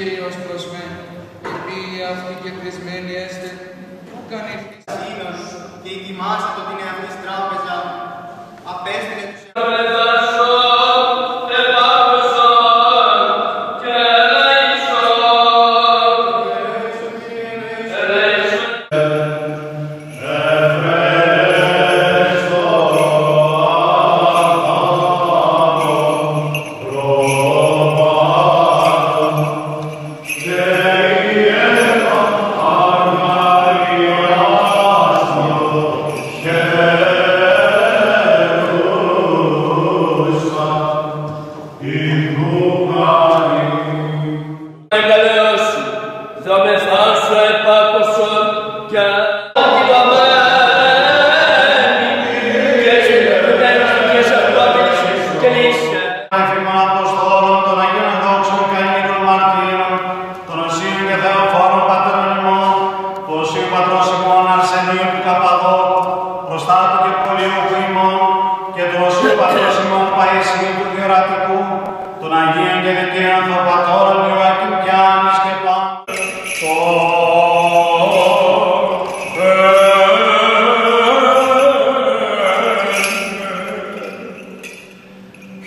Κύριος προς με, επειδή αυτή κεντρισμένη έστε, που κάνει Σύνος και ετοιμάστε το την εαυτής τράπεζα, απέστειλε τους Yeah.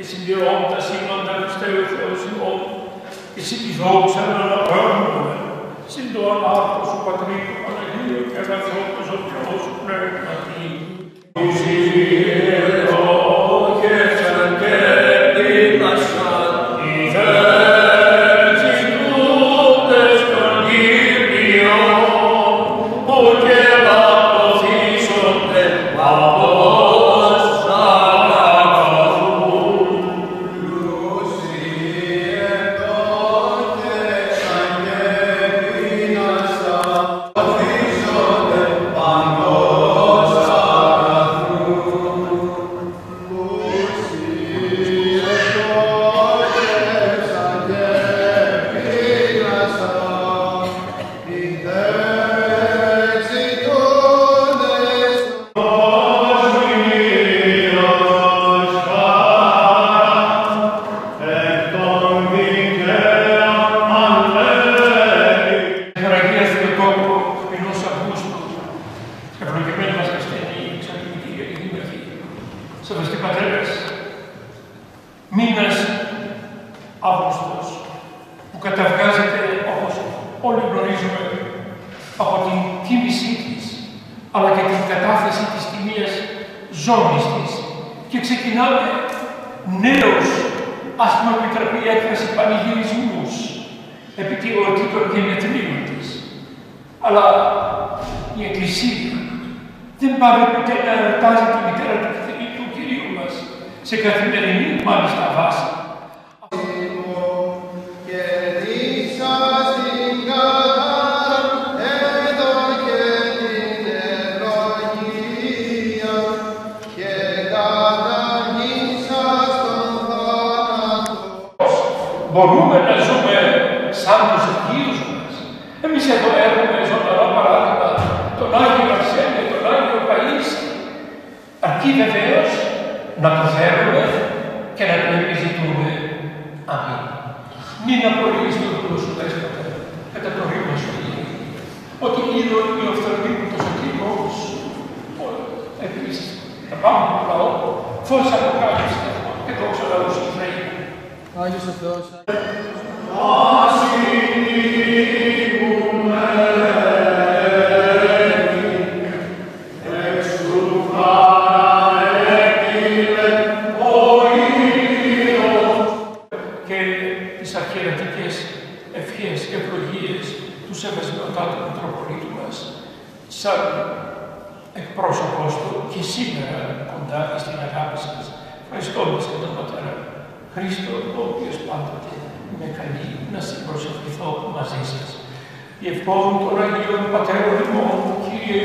Esse meu homem está se mandando os teus olhos homem. Esse meu homem está mandando amo. Se doa lá, posso patrinho, alegria, que é da sua, posso para o nosso prédio. Που καταβγάζεται όπως όλοι γνωρίζουμε από την τίμησή της, αλλά και την κατάθεση της τιμίας ζώνης της και ξεκινάμε νέους, ας μου επιτραπεί η έκφραση πανηγυρισμούς επί τη εορτή των γενεθλίων της. Αλλά η Εκκλησία δεν πάει ποτέ να εορτάζει τη μητέρα του, του Κυρίου μας σε καθημερινή μάλιστα βάση. Μπορούμε να ζούμε σαν τους Αγίους μας. Εμείς εδώ έχουμε ζωντανό παράδειγμα τον Άγιο Αρσένιο, τον Άγιο Παΐσι. Αρκεί βεβαίως να το θέλουμε και να το επιζητούμε. Αμήν. Μην απολύεις τον δούλο σου δέσποτα κατά το ρήμα σου Κύριε. Ότι είδω οι οφθαλμοί μου το σωτήρι σου. Επίσης, θα πάμε στο λαό, φως αποκάλυψε και δόξα λαού σου Ισραήλ. Άγιος ο Θεός, και τις αρχιερατικές ευχές και ευλογίες του Σεβασμιωτάτου Μητροπολίτου μας σαν εκπρόσωπος του και σήμερα κοντά στην αγάπη σας ευχαριστώντας τον Πατέρα Χρήστο, ο οποίος πάντοτε με καλεί να συμπροσευχηθώ μαζί σας. Διευκόν των Αγίων Πατέρων ημών, Κύριε